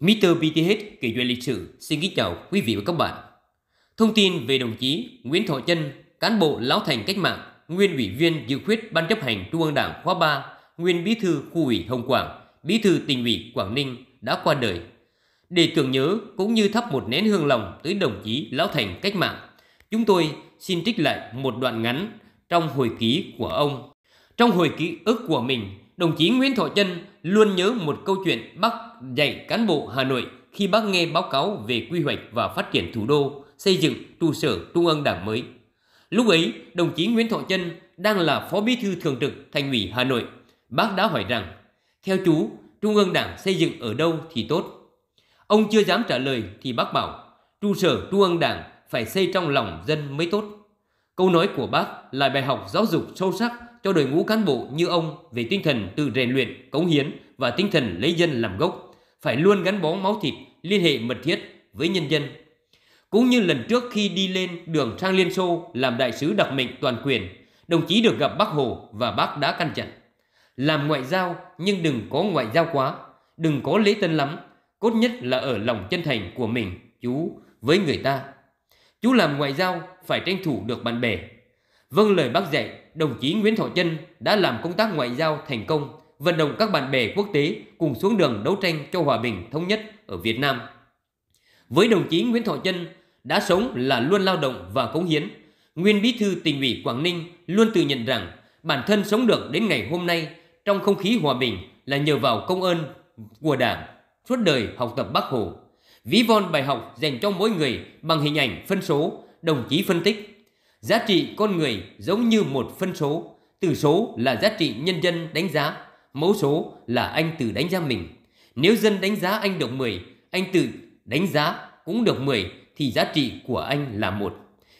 Mr. BTH kể chuyện lịch sử xin kính chào quý vị và các bạn. Thông tin về đồng chí Nguyễn Thọ Chân, cán bộ lão thành cách mạng, nguyên ủy viên dự khuyết Ban chấp hành Trung ương Đảng khóa 3, nguyên bí thư khu ủy Hồng Quảng, bí thư tỉnh ủy Quảng Ninh đã qua đời. Để tưởng nhớ cũng như thắp một nén hương lòng tới đồng chí lão thành cách mạng, chúng tôi xin trích lại một đoạn ngắn trong hồi ký của ông. Trong hồi ký ức của mình, đồng chí Nguyễn Thọ Trân luôn nhớ một câu chuyện bác dạy cán bộ Hà Nội khi bác nghe báo cáo về quy hoạch và phát triển thủ đô, xây dựng trụ sở Trung ương Đảng mới. Lúc ấy, đồng chí Nguyễn Thọ Trân đang là Phó Bí thư Thường trực Thành ủy Hà Nội. Bác đã hỏi rằng, theo chú, Trung ương Đảng xây dựng ở đâu thì tốt? Ông chưa dám trả lời thì bác bảo, trụ sở Trung ương Đảng phải xây trong lòng dân mới tốt. Câu nói của bác là bài học giáo dục sâu sắc cho đội ngũ cán bộ như ông về tinh thần tự rèn luyện, cống hiến và tinh thần lấy dân làm gốc, phải luôn gắn bó máu thịt, liên hệ mật thiết với nhân dân. Cũng như lần trước khi đi lên đường sang Liên Xô làm đại sứ đặc mệnh toàn quyền, đồng chí được gặp bác Hồ và bác đã căn dặn. Làm ngoại giao nhưng đừng có ngoại giao quá, đừng có lễ tân lắm, cốt nhất là ở lòng chân thành của mình, chú, với người ta. Chú làm ngoại giao phải tranh thủ được bạn bè. Vâng lời bác dạy, đồng chí Nguyễn Thọ Chân đã làm công tác ngoại giao thành công, vận động các bạn bè quốc tế cùng xuống đường đấu tranh cho hòa bình thống nhất ở Việt Nam. Với đồng chí Nguyễn Thọ Chân đã sống là luôn lao động và cống hiến. Nguyên bí thư tỉnh ủy Quảng Ninh luôn tự nhận rằng bản thân sống được đến ngày hôm nay trong không khí hòa bình là nhờ vào công ơn của Đảng, suốt đời học tập Bác Hồ. Ví von bài học dành cho mỗi người bằng hình ảnh phân số, đồng chí phân tích. Giá trị con người giống như một phân số, tử số là giá trị nhân dân đánh giá, mẫu số là anh tự đánh giá mình. Nếu dân đánh giá anh được 10, anh tự đánh giá cũng được 10 thì giá trị của anh là một.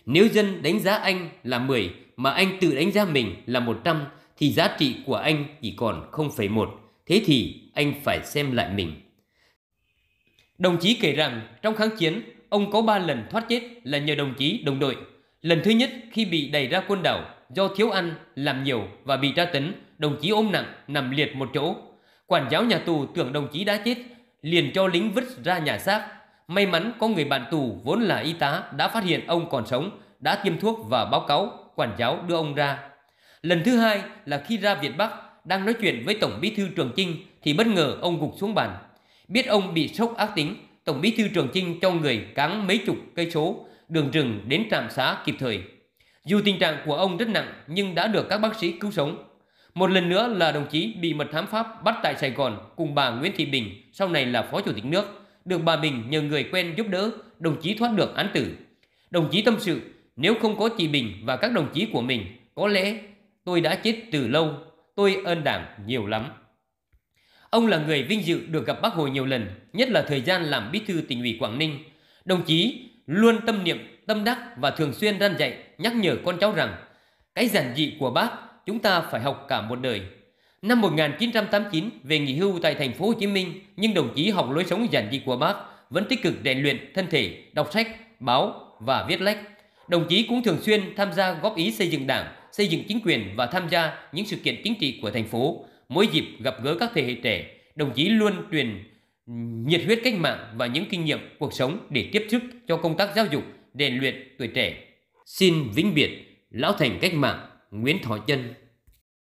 Nếu dân đánh giá anh là 10 mà anh tự đánh giá mình là 100 thì giá trị của anh chỉ còn 0,1. Thế thì anh phải xem lại mình. Đồng chí kể rằng trong kháng chiến, ông có 3 lần thoát chết là nhờ đồng chí đồng đội. Lần thứ nhất khi bị đẩy ra quân đảo do thiếu ăn, làm nhiều và bị tra tấn, đồng chí ôm nặng, nằm liệt một chỗ. Quản giáo nhà tù tưởng đồng chí đã chết, liền cho lính vứt ra nhà xác. May mắn có người bạn tù vốn là y tá đã phát hiện ông còn sống, đã tiêm thuốc và báo cáo quản giáo đưa ông ra. Lần thứ hai là khi ra Việt Bắc đang nói chuyện với Tổng Bí thư Trường Chinh thì bất ngờ ông gục xuống bàn. Biết ông bị sốc ác tính, Tổng Bí thư Trường Chinh cho người cáng mấy chục cây số đường rừng đến trạm xá kịp thời. Dù tình trạng của ông rất nặng nhưng đã được các bác sĩ cứu sống. Một lần nữa là đồng chí bị mật thám Pháp bắt tại Sài Gòn cùng bà Nguyễn Thị Bình, sau này là Phó Chủ tịch nước. Được bà Bình nhờ người quen giúp đỡ, đồng chí thoát được án tử. Đồng chí tâm sự, nếu không có chị Bình và các đồng chí của mình, có lẽ tôi đã chết từ lâu, tôi ơn đảng nhiều lắm. Ông là người vinh dự được gặp bác Hồ nhiều lần, nhất là thời gian làm bí thư tỉnh ủy Quảng Ninh. Đồng chí luôn tâm niệm, tâm đắc và thường xuyên răn dạy, nhắc nhở con cháu rằng cái giản dị của bác chúng ta phải học cả một đời. Năm 1989 về nghỉ hưu tại thành phố Hồ Chí Minh, nhưng đồng chí học lối sống giản dị của bác vẫn tích cực rèn luyện thân thể, đọc sách, báo và viết lách. Đồng chí cũng thường xuyên tham gia góp ý xây dựng Đảng, xây dựng chính quyền và tham gia những sự kiện chính trị của thành phố. Mỗi dịp gặp gỡ các thế hệ trẻ, đồng chí luôn truyền nhiệt huyết cách mạng và những kinh nghiệm cuộc sống để tiếp sức cho công tác giáo dục, rèn luyện tuổi trẻ. Xin vĩnh biệt lão thành cách mạng Nguyễn Thọ Chân